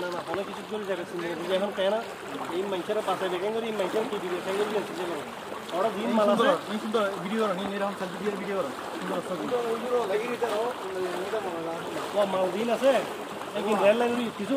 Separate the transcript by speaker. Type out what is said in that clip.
Speaker 1: না না অনেক কিছু চলে যাবে চিন্তা এখন কেন এই মানুষের বাসায় বেগে করি এই মানুষের কি দিবে সেই করি আছে যে ওরা দিন মাল আছে।
Speaker 2: এই সুন্দর ভিডিও করো নি এরকম সেলফি দিয়ে ভিডিও করো সুন্দর ছবি
Speaker 1: ও মাল দিন আছে। একদিন রেল লাইন কিছু?